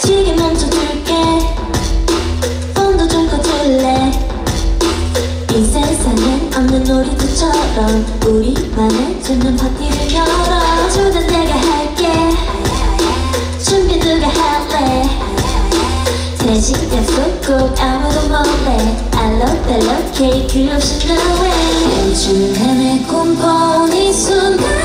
지금 멈춰줄게. 폰도 좀 꺼줄래? 이 세상엔 없는 놀이터처럼 우리만의 젖는 파티를 열 대신 약속 꼭 아무도 몰래 알록달록 케이크 없이 no way 요즘에 내 꿈꿔온 이 순간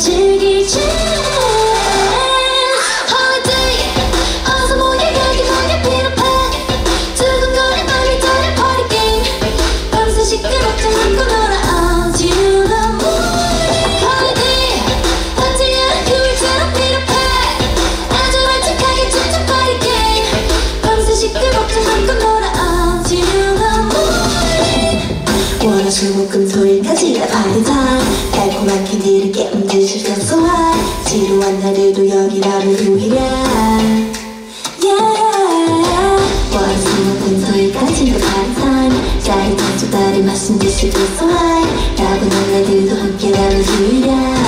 즐기지 조목금 소리 터질다 바르자 달콤한 캔디를 깨운듯 실전 소화 지루한 날에도 여기라면 유일한 Yeah. 월수목금 소리 터질다 바르자 짜릿한 두 달을 마신 듯 실전 소화 야근한 날들도 함께라면 유일한